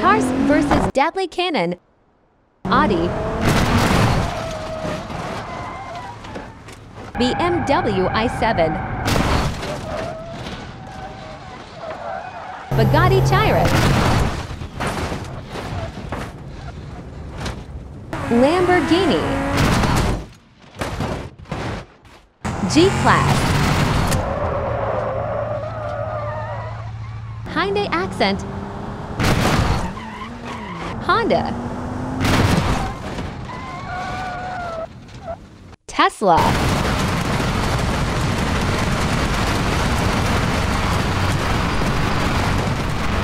Cars versus Deadly Cannon. Audi. BMW i7. Bugatti Chiron. Lamborghini. G-Class. Hyundai Accent. Honda. Tesla.